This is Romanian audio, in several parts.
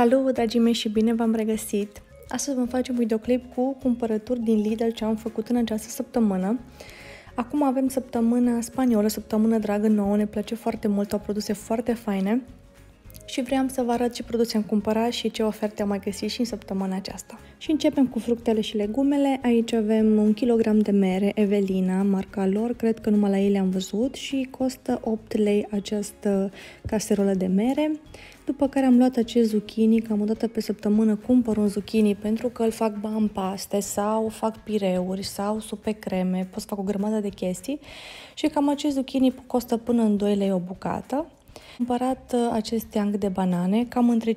Salut, dragii mei, și bine v-am regăsit! Astăzi vom face un videoclip cu cumpărături din Lidl ce am făcut în această săptămână. Acum avem săptămâna spaniolă, săptămână dragă nouă, ne place foarte mult, au produse foarte faine și vreau să vă arăt ce produse am cumpărat și ce oferte am mai găsit și în săptămâna aceasta. Și începem cu fructele și legumele. Aici avem un kilogram de mere, Evelina, marca lor, cred că numai la ei le-am văzut și costă 8 lei această caserolă de mere. După care am luat acest zucchini, cam o dată pe săptămână cumpăr un zucchini pentru că îl fac ba în paste sau fac pireuri sau supe creme, pot să fac o grămadă de chestii și cam acest zucchini costă până în 2 lei o bucată cumpărat uh, acest teanc de banane, cam între 5-6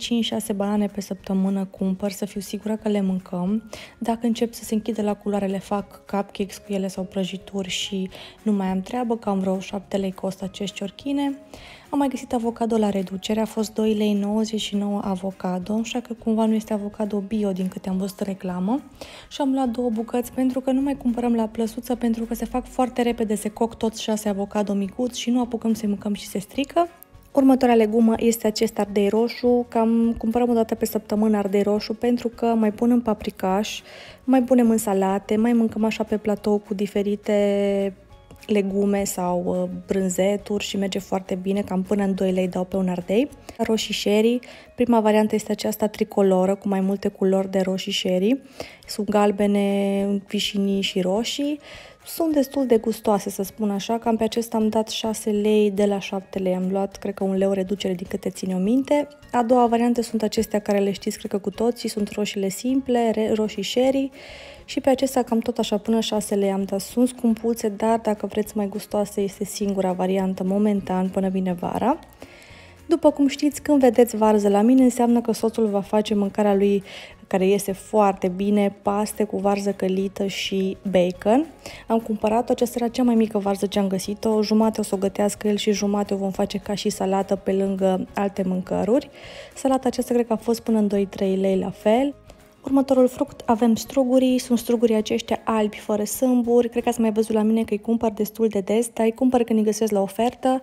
banane pe săptămână cumpăr, să fiu sigură că le mâncăm. Dacă încep să se închide la culoare, le fac cupcakes cu ele sau prăjituri și nu mai am treabă, cam vreo 7 lei costă acești ciorchine. Am mai găsit avocado la reducere, a fost 2 lei 99 avocado, așa că cumva nu este avocado bio din câte am văzut reclamă. Și am luat două bucăți pentru că nu mai cumpărăm la plăsuță pentru că se fac foarte repede, se coc toți 6 avocado micuți și nu apucăm să-i mâncăm și se strică. Următoarea legumă este acest ardei roșu, cam cumpărăm o dată pe săptămână ardei roșu pentru că mai pun în paprikaș, mai punem în salate, mai mâncăm așa pe platou cu diferite legume sau uh, brânzeturi și merge foarte bine, cam până în 2 lei dau pe un ardei. Roșii sherry, prima variantă este aceasta tricoloră cu mai multe culori de roșii sherry. Sunt galbene, vișinii și roșii. Sunt destul de gustoase, să spun așa, cam pe acesta am dat 6 lei de la 7 lei. Am luat, cred că, un leu reducere din câte ține o minte. A doua variantă sunt acestea care le știți, cred că cu toții, sunt roșiile simple, roșii sherry și pe acestea cam tot așa până 6 lei am dat. Sunt scumpuțe, dar dacă vreți mai gustoase este singura variantă momentan până vine vara. După cum știți, când vedeți varză la mine, înseamnă că soțul va face mâncarea lui care iese foarte bine, paste cu varză călită și bacon. Am cumpărat-o, aceasta era cea mai mică varză ce am găsit-o, jumate o să o gătească el și jumate o vom face ca și salată pe lângă alte mâncăruri. Salata aceasta cred că a fost până în 2-3 lei la fel. Următorul fruct avem strugurii, sunt strugurii aceștia albi fără sâmburi, cred că ați mai văzut la mine că îi cumpăr destul de des, dar îi cumpăr când îi găsesc la ofertă.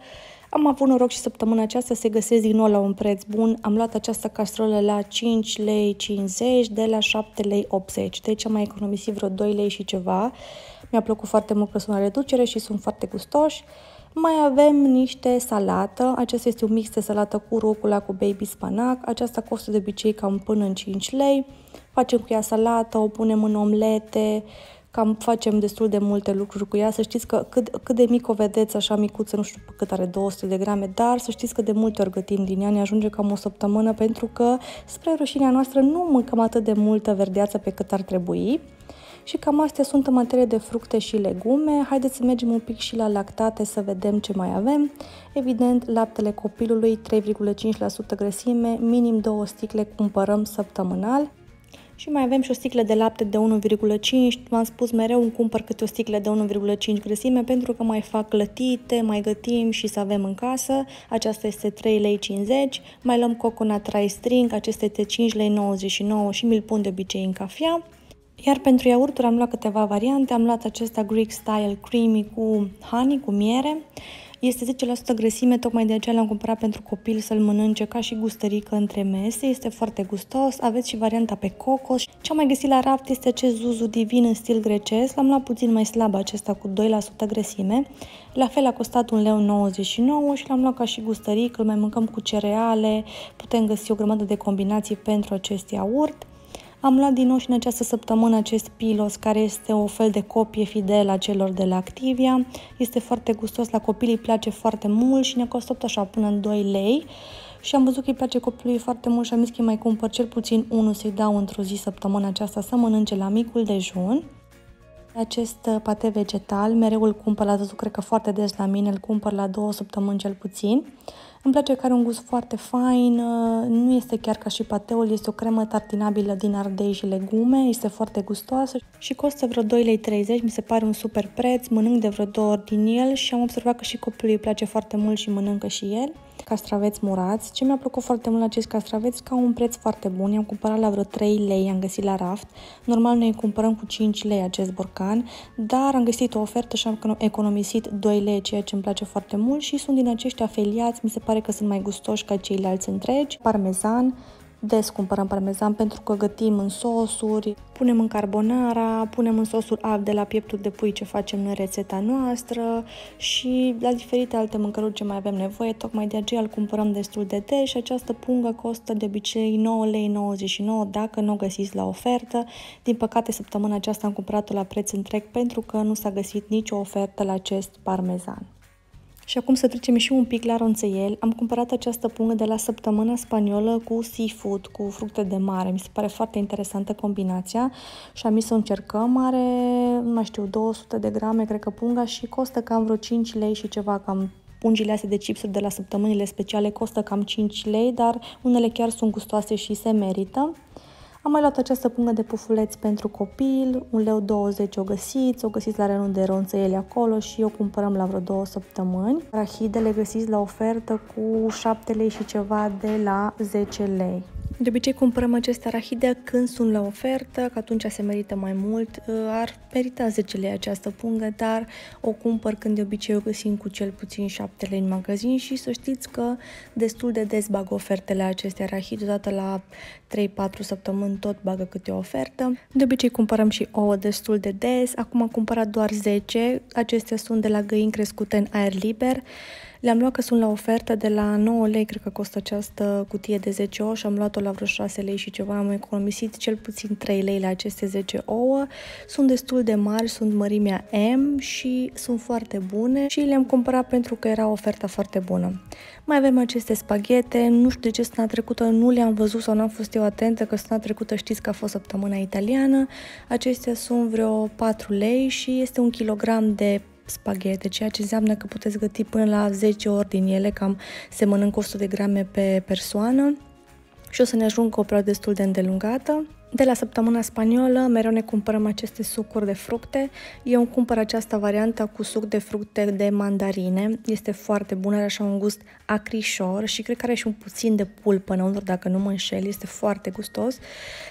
Am avut noroc și săptămâna aceasta se găsesc din nou la un preț bun. Am luat această castrolă la 5 lei 50 de la 7 lei 80. Deci am mai economisit vreo 2 lei și ceva. Mi-a plăcut foarte mult că sunt la reducere și sunt foarte gustoși. Mai avem niște salată. Acesta este un mix de salată cu rucula, cu baby spanac. Aceasta costă de obicei cam până în 5 lei. Facem cu ea salată, o punem în omlete, cam facem destul de multe lucruri cu ea. Să știți că cât, cât de mic o vedeți, așa micuță, nu știu cât are 200 de grame, dar să știți că de multe ori gătim din ea, ne ajunge cam o săptămână pentru că, spre rușinea noastră, nu mâncăm atât de multă verdeață pe cât ar trebui. Și cam astea sunt în materie de fructe și legume. Haideți să mergem un pic și la lactate să vedem ce mai avem. Evident, laptele copilului 3,5% grăsime, minim 2 sticle cumpărăm săptămânal. Și mai avem și o sticlă de lapte de 1,5. V-am spus mereu, îmi cumpăr câte o sticlă de 1,5 grăsime pentru că mai fac clătite, mai gătim și să avem în casă. Aceasta este 3,50 lei. Mai luăm coconut rice string, acesta este 5,99 lei și mi-l pun de obicei în cafea. Iar pentru iaurturi am luat câteva variante. Am luat acesta Greek Style Creamy cu honey, cu miere. Este 10% grăsime, tocmai de aceea l-am cumpărat pentru copil să-l mănânce ca și gustărică între mese. Este foarte gustos. Aveți și varianta pe cocos. Ce am mai găsit la raft este acest zuzu divin în stil grecesc. L-am luat puțin mai slab acesta cu 2% grăsime. La fel a costat 1,99 leu și l-am luat ca și gustărică, îl mai mâncăm cu cereale, putem găsi o grămadă de combinații pentru acest iaurt. Am luat din nou și în această săptămână acest Pilos, care este o fel de copie fidelă a celor de la Activia. Este foarte gustos, la copii îi place foarte mult și ne costă tot așa până în 2 lei. Și am văzut că îi place copilului foarte mult și am zis că îi mai cumpăr cel puțin unul să-i dau într-o zi săptămâna aceasta să mănânce la micul dejun. Acest uh, pate vegetal mereu îl cumpăr, l-ați văzut cred că foarte des la mine, îl cumpăr la două săptămâni cel puțin. Îmi place că are un gust foarte fain, uh, nu este chiar ca și pateul, este o cremă tartinabilă din ardei și legume, este foarte gustoasă și costă vreo 2,30 lei, mi se pare un super preț, mănânc de vreo două ori din el și am observat că și copilului îi place foarte mult și mănâncă și el castraveți murați. Ce mi-a plăcut foarte mult la acești castraveți, că au un preț foarte bun. I-am cumpărat la vreo 3 lei, am găsit la raft. Normal noi îi cumpărăm cu 5 lei acest borcan, dar am găsit o ofertă și am economisit 2 lei, ceea ce îmi place foarte mult și sunt din aceștia afiliați, mi se pare că sunt mai gustoși ca ceilalți întregi. Parmezan, des cumpărăm parmezan pentru că gătim în sosuri, punem în carbonara, punem în sosul alb de la pieptul de pui ce facem noi rețeta noastră și la diferite alte mâncăruri ce mai avem nevoie, tocmai de aceea îl cumpărăm destul de des și această pungă costă de obicei 9 lei 99 dacă nu o găsiți la ofertă. Din păcate săptămâna aceasta am cumpărat-o la preț întreg pentru că nu s-a găsit nicio ofertă la acest parmezan. Și acum să trecem și un pic la ronțăiel. Am cumpărat această pungă de la săptămâna spaniolă cu seafood, cu fructe de mare. Mi se pare foarte interesantă combinația și am zis să încercăm. Are, nu mai știu, 200 de grame, cred că punga și costă cam vreo 5 lei și ceva, cam pungile astea de chipsuri de la săptămânile speciale costă cam 5 lei, dar unele chiar sunt gustoase și se merită. Am mai luat această pungă de pufuleți pentru copil, un leu 20 o găsiți, o găsiți la renul de ronțăieli acolo și o cumpărăm la vreo două săptămâni. Rahidele găsiți la ofertă cu 7 lei și ceva de la 10 lei. De obicei cumpărăm aceste arahide când sunt la ofertă, că atunci se merită mai mult. Uh, ar merita 10 lei această pungă, dar o cumpăr când de obicei o găsim cu cel puțin 7 lei în magazin și să știți că destul de des bag ofertele acestea arahide, odată la 3-4 săptămâni tot bagă câte o ofertă. De obicei cumpărăm și ouă destul de des, acum am cumpărat doar 10, acestea sunt de la găini crescute în aer liber. Le-am luat că sunt la ofertă de la 9 lei, cred că costă această cutie de 10 ouă și am luat-o la vreo 6 lei și ceva. Am economisit cel puțin 3 lei la aceste 10 ouă. Sunt destul de mari, sunt mărimea M și sunt foarte bune și le-am cumpărat pentru că era oferta foarte bună. Mai avem aceste spaghete, nu știu de ce săptămâna trecută nu le-am văzut sau n-am fost eu atentă, că săptămâna trecută știți că a fost săptămâna italiană. Acestea sunt vreo 4 lei și este un kilogram de spaghete, ceea ce înseamnă că puteți găti până la 10 ori din ele, cam se mănâncă 100 de grame pe persoană și o să ne ajungă o perioadă destul de îndelungată. De la săptămâna spaniolă mereu ne cumpărăm aceste sucuri de fructe. Eu îmi cumpăr această variantă cu suc de fructe de mandarine. Este foarte bună, are așa un gust acrișor și cred că are și un puțin de pulpă înăuntru, dacă nu mă înșel. Este foarte gustos.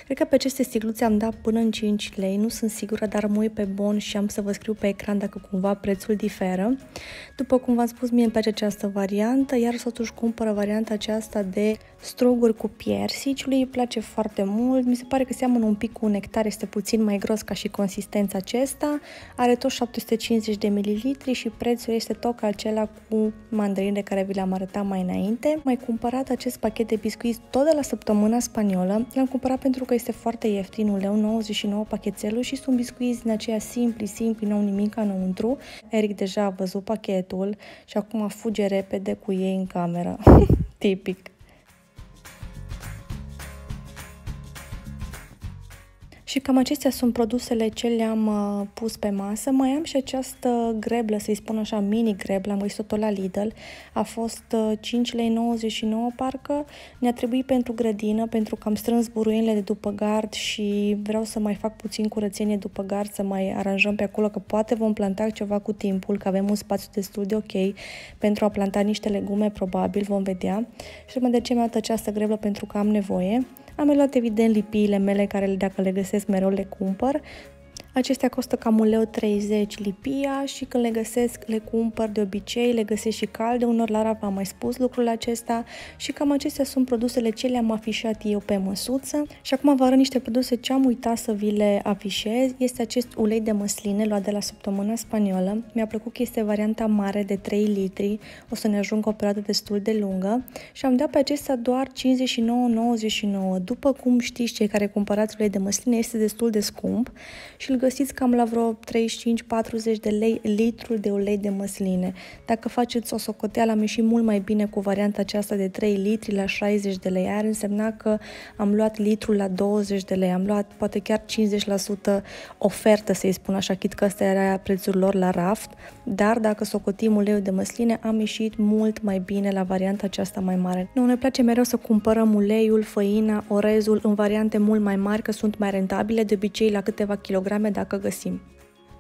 Cred că pe aceste sticluțe am dat până în 5 lei, nu sunt sigură, dar mă uit pe bon și am să vă scriu pe ecran dacă cumva prețul diferă. După cum v-am spus, mie îmi place această variantă, iar totuși cumpără varianta aceasta de struguri cu piersici. Lui îi place foarte mult. Mi se pare că seamănă un pic cu un nectar, este puțin mai gros ca și consistența acesta. Are tot 750 de ml și prețul este tot acela cu mandarine care vi le-am arătat mai înainte. Mai cumpărat acest pachet de biscuiți tot de la săptămâna spaniolă. L-am cumpărat pentru că este foarte ieftin, un leu 99 pachetelul și sunt biscuiți din aceea simpli, simpli, nu au nimic înăuntru. Eric deja a văzut pachetul și acum fuge repede cu ei în cameră. Tipic. Și cam acestea sunt produsele ce le-am uh, pus pe masă. Mai am și această greblă, să-i spun așa, mini greblă, am găsit-o la Lidl. A fost uh, 5 lei 99 parcă. Ne-a trebuit pentru grădină, pentru că am strâns buruienile de după gard și vreau să mai fac puțin curățenie după gard, să mai aranjăm pe acolo, că poate vom planta ceva cu timpul, că avem un spațiu destul de ok pentru a planta niște legume, probabil, vom vedea. Și de ce mi-a dat această greblă pentru că am nevoie. Am luat evident lipiile mele care dacă le găsesc mereu le cumpăr, Acestea costă cam un leu 30 lipia și când le găsesc le cumpăr de obicei, le găsesc și calde, unor la v-am mai spus lucrul acesta și cam acestea sunt produsele ce le-am afișat eu pe măsuță și acum vă arăt niște produse ce am uitat să vi le afișez. Este acest ulei de măsline luat de la săptămâna spaniolă. Mi-a plăcut că este varianta mare de 3 litri, o să ne ajungă o perioadă destul de lungă și am dat pe acesta doar 59,99. După cum știți cei care cumpărați ulei de măsline este destul de scump și îl găsiți cam la vreo 35-40 de lei litrul de ulei de măsline. Dacă faceți o socoteală, am ieșit mult mai bine cu varianta aceasta de 3 litri la 60 de lei. Ar însemna că am luat litrul la 20 de lei. Am luat poate chiar 50% ofertă, să-i spun așa, chit că ăsta era prețul lor la raft, dar dacă socotim uleiul de măsline, am ieșit mult mai bine la varianta aceasta mai mare. Nu, ne place mereu să cumpărăm uleiul, făina, orezul în variante mult mai mari, că sunt mai rentabile, de obicei la câteva kilograme dacă găsim.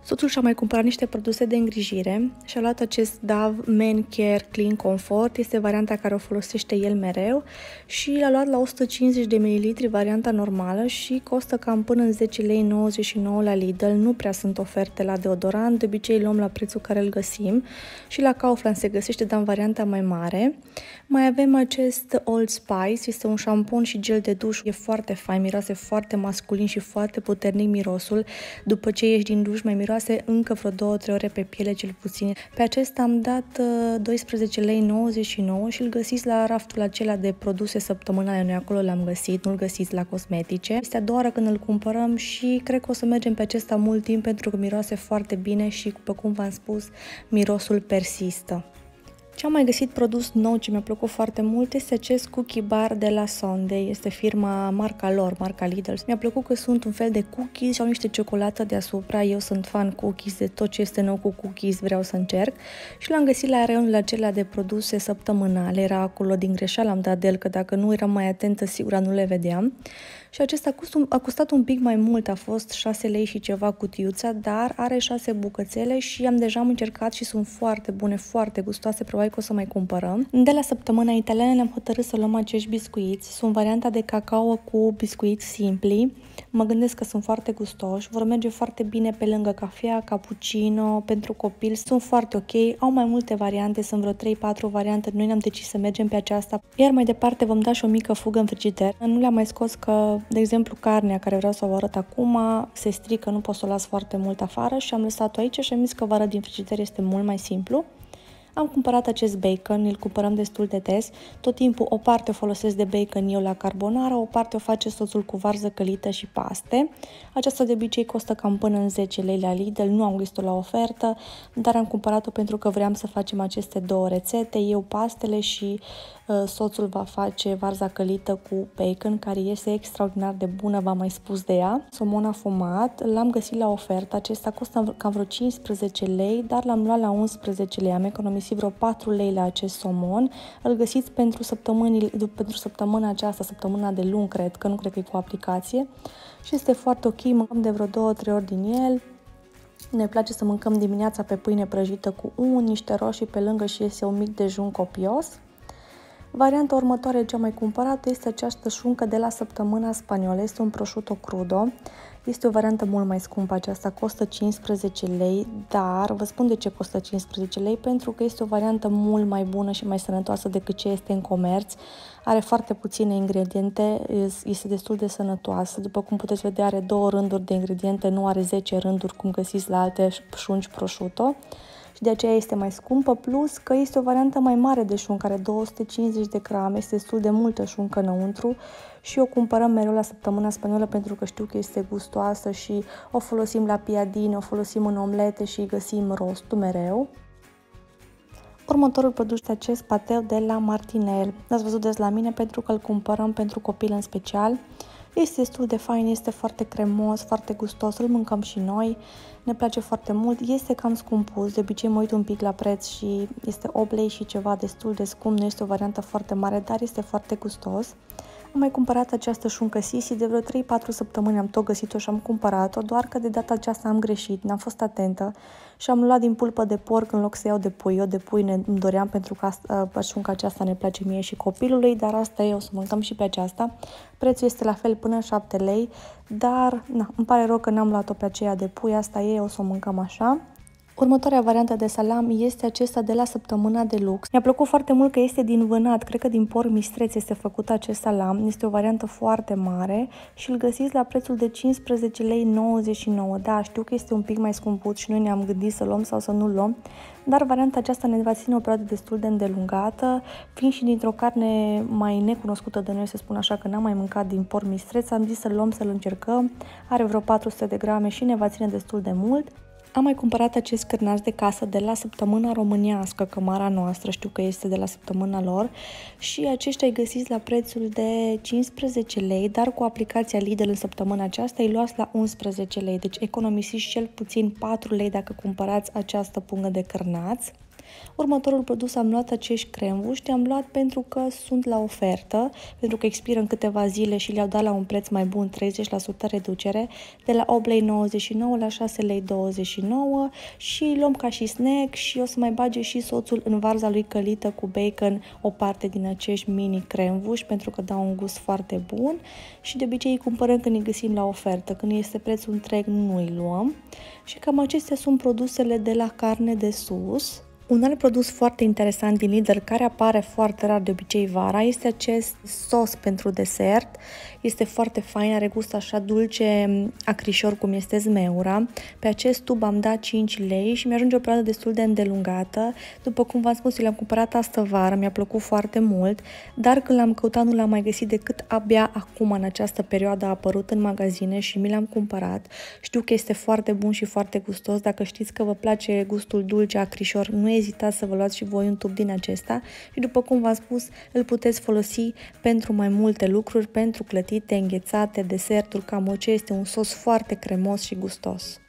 Soțul și-a mai cumpărat niște produse de îngrijire și a luat acest Dove Men Care Clean Comfort, este varianta care o folosește el mereu și l-a luat la 150 de ml varianta normală și costă cam până în 10 lei 99 la Lidl, nu prea sunt oferte la deodorant, de obicei luăm la prețul care îl găsim și la Kaufland se găsește, dar în varianta mai mare. Mai avem acest Old Spice, este un șampon și gel de duș, e foarte fain, miroase foarte masculin și foarte puternic mirosul. După ce ieși din duș mai miroase încă vreo 2-3 ore pe piele cel puțin. Pe acesta am dat 12 uh, lei 99 și îl găsiți la raftul acela de produse săptămânale. Noi acolo l-am găsit, nu-l găsiți la cosmetice. Este a doua oară când îl cumpărăm și cred că o să mergem pe acesta mult timp pentru că miroase foarte bine și, după cum v-am spus, mirosul persistă. Ce am mai găsit produs nou ce mi-a plăcut foarte mult este acest cookie bar de la Sunday. Este firma, marca lor, marca Lidl. Mi-a plăcut că sunt un fel de cookies și au niște ciocolată deasupra. Eu sunt fan cookies, de tot ce este nou cu cookies vreau să încerc. Și l-am găsit la reunile acelea de produse săptămânale. Era acolo din greșeală, am dat de el, că dacă nu eram mai atentă, sigur nu le vedeam și acesta a costat un pic mai mult, a fost 6 lei și ceva cutiuța, dar are 6 bucățele și am deja am încercat și sunt foarte bune, foarte gustoase, probabil că o să mai cumpărăm. De la săptămâna italiană ne-am hotărât să luăm acești biscuiți, sunt varianta de cacao cu biscuiți simpli, mă gândesc că sunt foarte gustoși, vor merge foarte bine pe lângă cafea, cappuccino, pentru copil, sunt foarte ok, au mai multe variante, sunt vreo 3-4 variante, noi ne-am decis să mergem pe aceasta, iar mai departe vom da și o mică fugă în frigider. Nu le-am mai scos că de exemplu, carnea care vreau să o arăt acum se strică, nu pot să o las foarte mult afară și am lăsat-o aici și am zis că vă arăt din frigider, este mult mai simplu. Am cumpărat acest bacon, îl cumpărăm destul de des. Tot timpul o parte o folosesc de bacon eu la carbonara, o parte o face soțul cu varză călită și paste. Aceasta de obicei costă cam până în 10 lei la Lidl, nu am găsit-o la ofertă, dar am cumpărat-o pentru că vreau să facem aceste două rețete, eu pastele și uh, soțul va face varza călită cu bacon, care este extraordinar de bună, v-am mai spus de ea. Somon afumat, l-am găsit la ofertă, acesta costă cam vreo 15 lei, dar l-am luat la 11 lei, am economisit economisi vreo 4 lei la acest somon. Îl găsiți pentru, săptămâni, pentru săptămâna aceasta, săptămâna de luni, cred că nu cred că e cu aplicație. Și este foarte ok, mâncăm de vreo 2-3 ori din el. Ne place să mâncăm dimineața pe pâine prăjită cu un, niște roșii pe lângă și este un mic dejun copios. Varianta următoare, cea mai cumpărată, este această șuncă de la săptămâna spaniolă. Este un prosciutto crudo. Este o variantă mult mai scumpă, aceasta costă 15 lei, dar vă spun de ce costă 15 lei, pentru că este o variantă mult mai bună și mai sănătoasă decât ce este în comerț. Are foarte puține ingrediente, este destul de sănătoasă. După cum puteți vedea, are două rânduri de ingrediente, nu are 10 rânduri cum găsiți la alte șunci prosciutto și de aceea este mai scumpă, plus că este o variantă mai mare de șuncă, are 250 de grame, este destul de multă șuncă înăuntru și o cumpărăm mereu la săptămâna spaniolă pentru că știu că este gustoasă și o folosim la piadine, o folosim în omlete și găsim rostul mereu. Următorul produs este acest pateu de la Martinel. L-ați văzut des la mine pentru că îl cumpărăm pentru copil în special. Este destul de fain, este foarte cremos, foarte gustos, îl mâncăm și noi, ne place foarte mult. Este cam scumpus, de obicei mă uit un pic la preț și este 8 lei și ceva destul de scump, nu este o variantă foarte mare, dar este foarte gustos. Am mai cumpărat această șuncă Sisi, de vreo 3-4 săptămâni am tot găsit-o și am cumpărat-o, doar că de data aceasta am greșit, n-am fost atentă și am luat din pulpă de porc în loc să iau de pui. Eu de pui ne îmi doream pentru că asta, șunca aceasta ne place mie și copilului, dar asta e, o să mâncăm și pe aceasta. Prețul este la fel până 7 lei, dar na, îmi pare rău că n-am luat-o pe aceea de pui, asta e, o să o mâncăm așa. Următoarea variantă de salam este acesta de la săptămâna de lux. Mi-a plăcut foarte mult că este din vânat, cred că din porc mistreț este făcut acest salam. Este o variantă foarte mare și îl găsiți la prețul de 15 lei 99. Da, știu că este un pic mai scumput și noi ne-am gândit să luăm sau să nu luăm, dar varianta aceasta ne va ține o perioadă destul de îndelungată, fiind și dintr-o carne mai necunoscută de noi, să spun așa, că n-am mai mâncat din porc mistreț, am zis să-l luăm, să-l încercăm. Are vreo 400 de grame și ne va ține destul de mult. Am mai cumpărat acest cârnați de casă de la săptămâna românească, cămara noastră, știu că este de la săptămâna lor și aceștia îi găsiți la prețul de 15 lei, dar cu aplicația Lidl în săptămâna aceasta îi luați la 11 lei, deci economisiți cel puțin 4 lei dacă cumpărați această pungă de cârnați. Următorul produs am luat acești cremvuști, am luat pentru că sunt la ofertă, pentru că expiră în câteva zile și le-au dat la un preț mai bun, 30% reducere, de la 8,99 lei la 6,29 lei și luăm ca și snack și o să mai bage și soțul în varza lui călită cu bacon o parte din acești mini cremvuși pentru că dau un gust foarte bun și de obicei îi cumpărăm când îi găsim la ofertă, când este prețul întreg nu îi luăm și cam acestea sunt produsele de la carne de sus. Un alt produs foarte interesant din Lidl, care apare foarte rar de obicei vara, este acest sos pentru desert. Este foarte fain, are gust așa dulce, acrișor cum este zmeura. Pe acest tub am dat 5 lei și mi-ajunge o perioadă destul de îndelungată. După cum v-am spus, eu l-am cumpărat astă vară, mi-a plăcut foarte mult, dar când l-am căutat nu l-am mai găsit decât abia acum, în această perioadă, a apărut în magazine și mi l-am cumpărat. Știu că este foarte bun și foarte gustos. Dacă știți că vă place gustul dulce, acrișor, nu ezitați să vă luați și voi un tub din acesta și după cum v-am spus, îl puteți folosi pentru mai multe lucruri, pentru clătite, înghețate, deserturi, cam ce este un sos foarte cremos și gustos.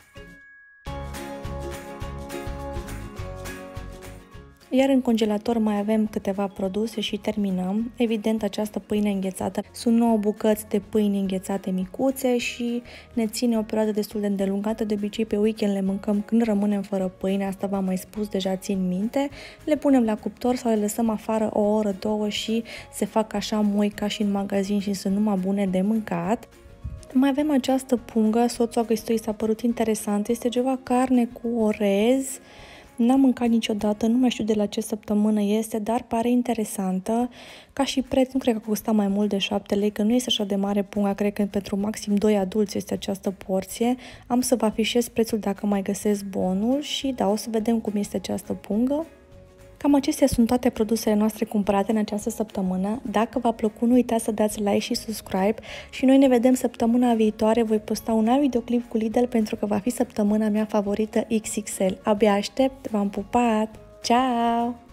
Iar în congelator mai avem câteva produse și terminăm. Evident, această pâine înghețată sunt 9 bucăți de pâine înghețate micuțe și ne ține o perioadă destul de îndelungată. De obicei pe weekend le mâncăm când rămânem fără pâine, asta v-am mai spus, deja țin minte. Le punem la cuptor sau le lăsăm afară o oră, două și se fac așa moi ca și în magazin și sunt numai bune de mâncat. Mai avem această pungă, soțul a găsit s-a părut interesant, este ceva carne cu orez, N-am mâncat niciodată, nu mai știu de la ce săptămână este, dar pare interesantă. Ca și preț, nu cred că costa mai mult de 7 lei, că nu este așa de mare punga, cred că pentru maxim 2 adulți este această porție. Am să vă afișez prețul dacă mai găsesc bonul și da, o să vedem cum este această pungă. Cam acestea sunt toate produsele noastre cumpărate în această săptămână. Dacă v-a plăcut, nu uitați să dați like și subscribe și noi ne vedem săptămâna viitoare. Voi posta un alt videoclip cu Lidl pentru că va fi săptămâna mea favorită XXL. Abia aștept, v-am pupat! Ciao!